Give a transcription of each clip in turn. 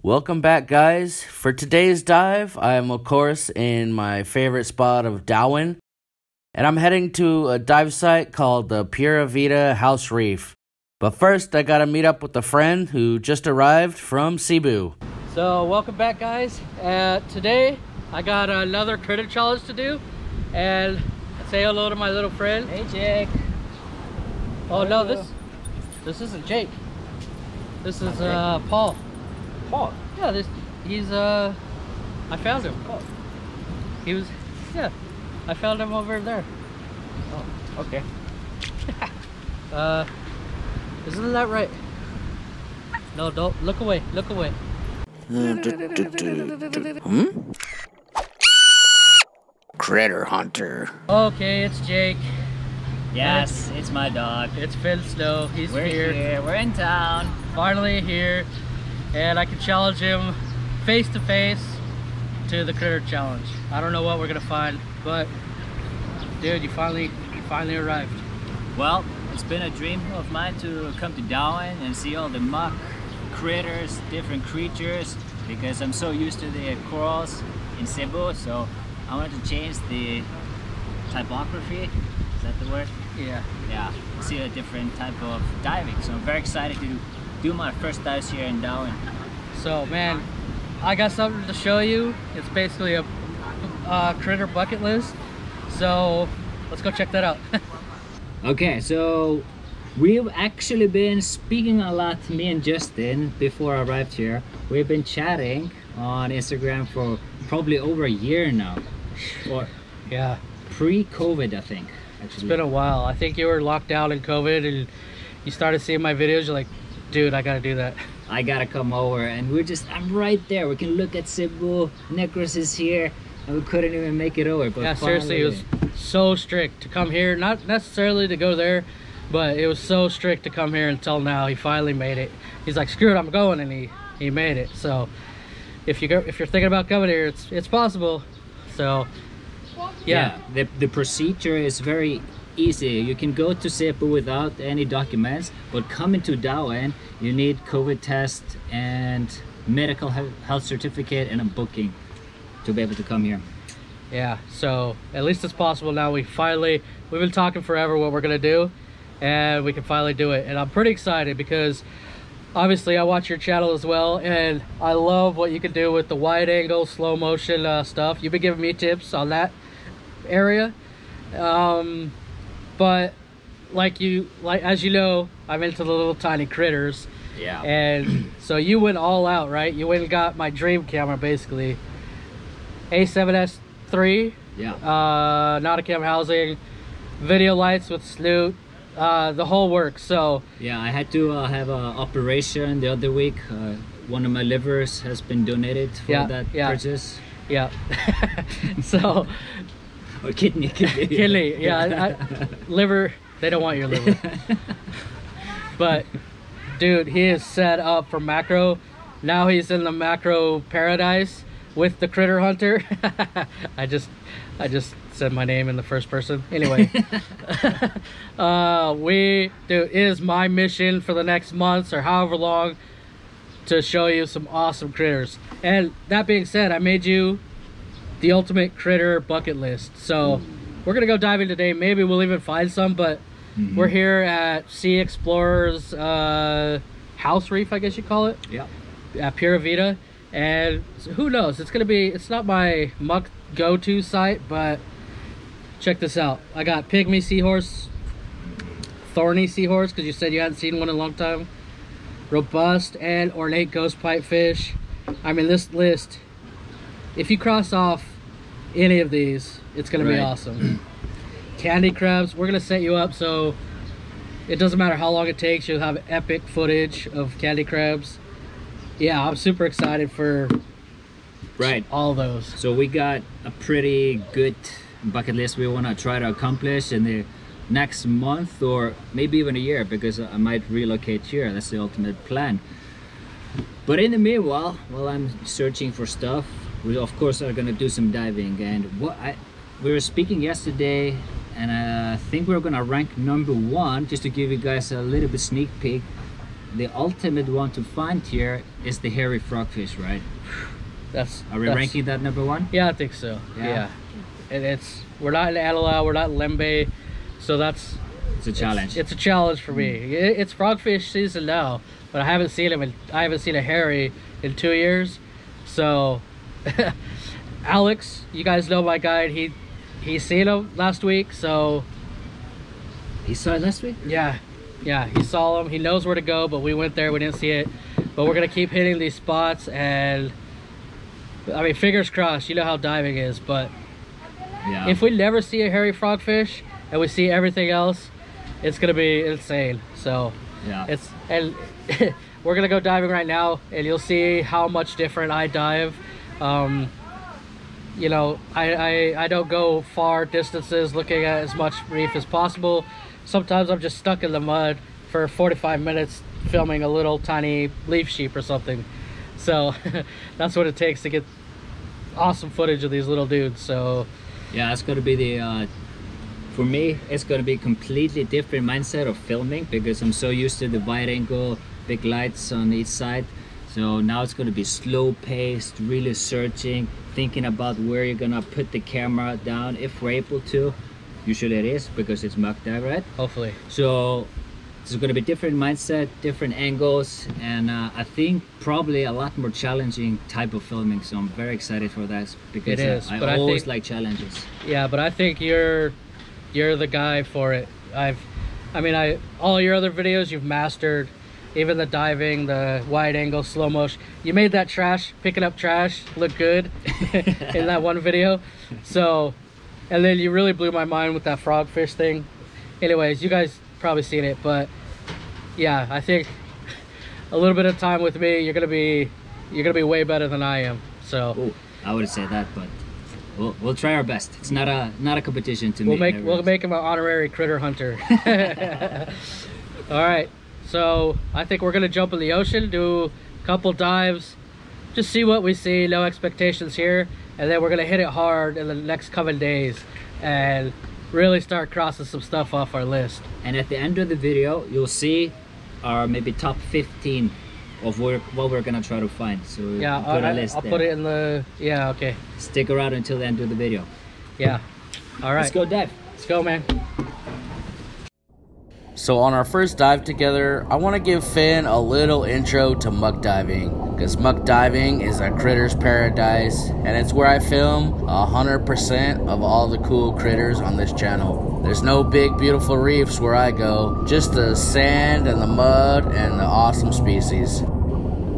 Welcome back, guys. For today's dive, I am, of course, in my favorite spot of Dauin, and I'm heading to a dive site called the Pura Vida House Reef. But first, I gotta meet up with a friend who just arrived from Cebu. So, welcome back, guys. Uh, today, I got another critter challenge to do, and say hello to my little friend. Hey, Jake. Oh no, this this isn't Jake. This is uh, Paul. Paul. Yeah, this he's uh I found him. Oh, He was yeah. I found him over there. oh okay. Uh isn't that right? No, don't look away, look away. Hmm? Critter Hunter. Okay, it's Jake. Yes, it's my dog. It's Finn Snow. He's We're here. here. We're in town. Finally here. And I can challenge him face to face to the critter challenge. I don't know what we're gonna find, but dude, you finally you finally arrived. Well, it's been a dream of mine to come to Dauin and see all the muck critters, different creatures, because I'm so used to the corals in Cebu. So I wanted to change the typography. Is that the word? Yeah. Yeah. See a different type of diving. So I'm very excited to do my first dives here in Dauin. So man, I got something to show you. It's basically a uh, critter bucket list. So let's go check that out. Okay, so we've actually been speaking a lot, me and Justin, before I arrived here. We've been chatting on Instagram for probably over a year now, or yeah, pre-COVID, I think. Actually, it's been a while. I think you were locked down in COVID and you started seeing my videos. You're like, dude, I gotta do that. I gotta come over, and we're just—I'm right there. We can look at Cebu. Negros is here, and we couldn't even make it over. But yeah, seriously, it was so strict to come here. Not necessarily to go there, but it was so strict to come here until now. He finally made it. He's like, screw it, I'm going, and he he made it. So if you go, if you're thinking about coming here, it's it's possible. So yeah, the, the procedure is very easy. You can go to Cebu without any documents, but coming to Dauin, you need COVID test and medical health certificate and a booking to be able to come here. yeah. So at least it's possible now. We finally we've been talking forever what we're gonna do, and we can finally do it. And I'm pretty excited because obviously I watch your channel as well, and I love what you can do with the wide angle, slow motion uh, stuff. You've been giving me tips on that area, um, but like you like as you know, I'm into the little tiny critters. Yeah. And so you went all out, right? You went and got my dream camera, basically. A7S three. yeah. uh, Nauticam housing, video lights with snoot, uh, the whole works. So Yeah, I had to uh, have an operation the other week. Uh, one of my livers has been donated for Yeah, that yeah. purchase. yeah. so Or kidney, kidney. kidney, yeah, I, I, liver. They don't want your liver. but dude, he is set up for macro. Now he's in the macro paradise with the critter hunter. I just, I just said my name in the first person. Anyway, uh, we, dude, it is my mission for the next months or however long to show you some awesome critters. And that being said, I made you the ultimate critter bucket list. So we're gonna go diving today. Maybe we'll even find some, but we're here at Sea Explorers uh, House Reef, I guess you call it, yeah. at Pura Vida. And who knows? It's gonna be. It's not my muck go-to site, but check this out. I got pygmy seahorse, thorny seahorse, because you said you hadn't seen one in a long time. Robust and ornate ghost pipefish. I mean, this list. If you cross off any of these, it's gonna be awesome. Candy crabs. We're gonna set you up so it doesn't matter how long it takes. You'll have epic footage of candy crabs. Yeah, I'm super excited for Right. all those. So we got a pretty good bucket list we want to try to accomplish in the next month or maybe even a year because I might relocate here. That's the ultimate plan. But in the meanwhile, while I'm searching for stuff, we of course are gonna do some diving. And what I we were speaking yesterday, and I think we're gonna rank number one just to give you guys a little bit sneak peek. the ultimate one to find here is the hairy frogfish, right? That's Are we that's- ranking that number one? Yeah, I think so. Yeah. Yeah, and it's we're not in Adela, we're not in Lembeh, so that's It's a challenge. It's, a challenge for me. Hmm. It, it's frogfish season now, but I haven't seen him. In, I haven't seen a hairy in two years. So, Alex, you guys know my guide. He he seen him last week. So he saw it last week. yeah, yeah, he saw him. He knows where to go, but we went there. We didn't see it, but we're gonna keep hitting these spots. And I mean, fingers crossed. You know how diving is, but Yeah. if we never see a hairy frogfish and we see everything else, it's gonna be insane. So. yeah. It's and we're gonna go diving right now, and you'll see how much different I dive. Um, you know, I, I I don't go far distances looking at as much reef as possible. Sometimes I'm just stuck in the mud for 45 minutes filming a little tiny leaf sheep or something. So that's what it takes to get awesome footage of these little dudes. So Yeah, it's gonna be the. Uh, for me, it's gonna be completely different mindset of filming because I'm so used to the wide angle, big lights on each side. So now it's gonna be slow paced, really searching, thinking about where you're gonna put the camera down if we're able to. Usually it is because it's muck dive, right? hopefully, So it's going to be different mindset, different angles, and uh, I think probably a lot more challenging type of filming. So I'm very excited for that because It is, I, I always think- like challenges. Yeah, but I think you're you're the guy for it. I've I mean I all your other videos you've mastered even the diving, the wide angle, slow motion. You made that trash, picking up trash look good in that one video. So and then you really blew my mind with that frogfish thing. Anyways, you guys probably seen it, but yeah, I think a little bit of time with me, you're gonna be you're gonna be way better than I am. So Oh, I would say that, but we'll, we'll try our best. It's not a not a competition to We'll me. make we'll make him an honorary critter hunter. All right, so I think we're gonna jump in the ocean, do a couple dives, just see what we see. No expectations here, and then we're gonna hit it hard in the next coming days, and really start crossing some stuff off our list. And at the end of the video, you'll see our maybe top 15 of what we're gonna try to find. So Yeah, put I'll, list I'll put it in the yeah. Okay, Stick around until the end of the video. yeah. All right, Let's go dive. Let's go, man. So, on our first dive together, I want to give Finn a little intro to muck diving. Because muck diving is a critter's paradise, and it's where I film 100% of all the cool critters on this channel. There's no big, beautiful reefs where I go, just the sand and the mud and the awesome species.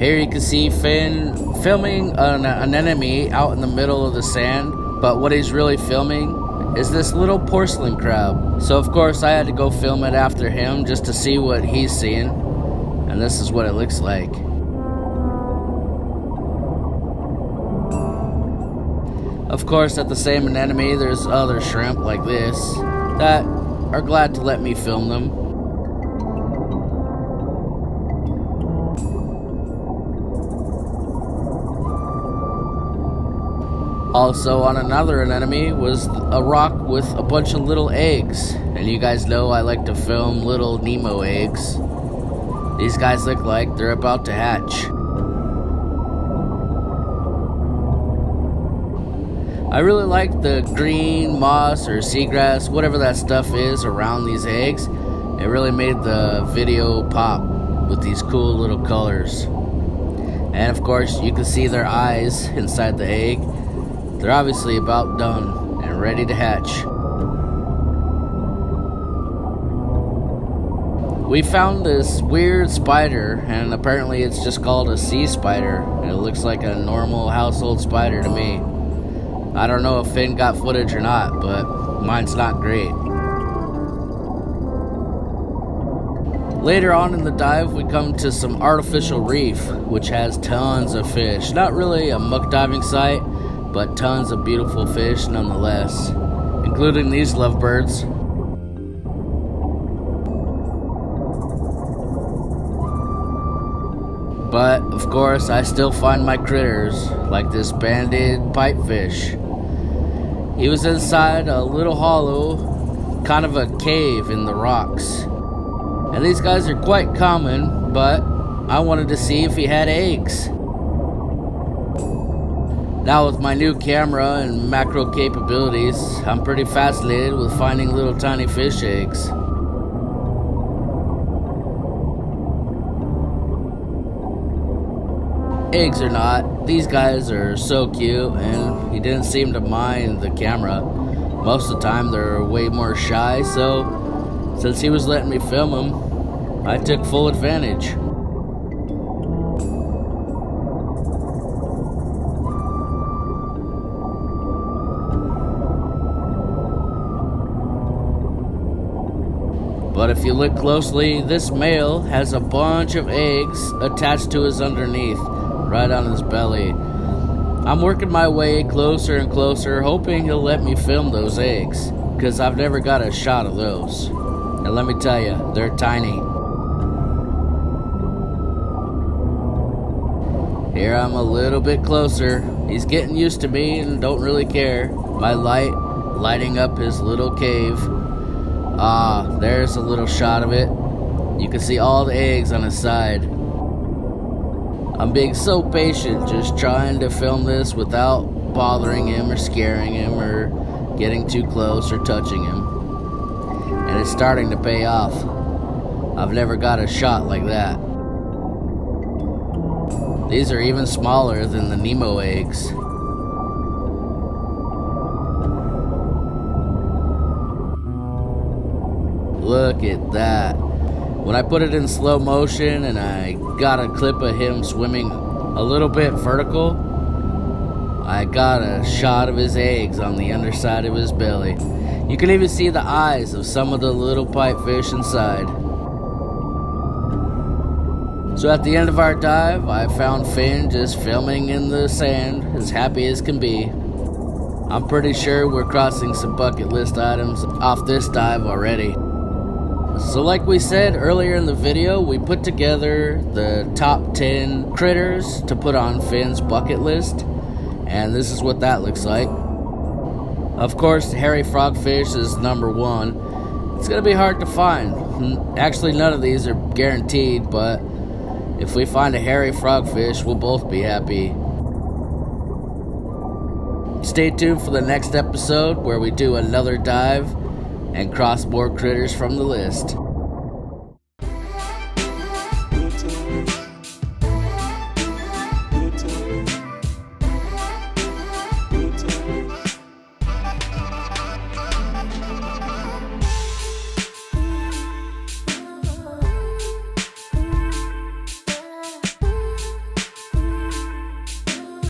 Here you can see Finn filming an, anemone out in the middle of the sand, but what he's really filming is this little porcelain crab. So, of course, I had to go film it after him just to see what he's seeing, and this is what it looks like. Of course, at the same anemone, there's other shrimp like this that are glad to let me film them. Also, on another anemone was a rock with a bunch of little eggs. And you guys know I like to film little Nemo eggs. These guys look like they're about to hatch. I really like the green moss or seagrass, whatever that stuff is around these eggs. It really made the video pop with these cool little colors. And of course, you can see their eyes inside the egg. They're obviously about done and ready to hatch. We found this weird spider, and apparently it's just called a sea spider. It looks like a normal household spider to me. I don't know if Finn got footage or not, but mine's not great. Later on in the dive, we come to some artificial reef, which has tons of fish. Not really a muck diving site, but tons of beautiful fish nonetheless, including these lovebirds. But of course, I still find my critters, like this banded pipefish. He was inside a little hollow, kind of a cave in the rocks. And these guys are quite common, but I wanted to see if he had eggs. Now, with my new camera and macro capabilities, I'm pretty fascinated with finding little tiny fish eggs. Eggs or not, these guys are so cute, and he didn't seem to mind the camera. Most of the time, they're way more shy, so since he was letting me film them, I took full advantage. But if you look closely, this male has a bunch of eggs attached to his underneath, right on his belly. I'm working my way closer and closer, hoping he'll let me film those eggs, because I've never got a shot of those. And let me tell you, they're tiny. Here I'm a little bit closer. He's getting used to me and don't really care. My light lighting up his little cave. Ah, there's a little shot of it. You can see all the eggs on his side. I'm being so patient, just trying to film this without bothering him or scaring him or getting too close or touching him. And it's starting to pay off. I've never got a shot like that. These are even smaller than the Nemo eggs. Look at that. When I put it in slow motion and I got a clip of him swimming a little bit vertical, I got a shot of his eggs on the underside of his belly. You can even see the eyes of some of the little pipefish inside. So at the end of our dive, I found Finn just filming in the sand, as happy as can be. I'm pretty sure we're crossing some bucket list items off this dive already. So like we said earlier in the video, we put together the top 10 critters to put on Finn's bucket list. And this is what that looks like. Of course, hairy frogfish is number one. It's to be hard to find. Hmm, actually, none of these are guaranteed, but if we find a hairy frogfish, we'll both be happy. Stay tuned for the next episode where we do another dive and cross more critters from the list.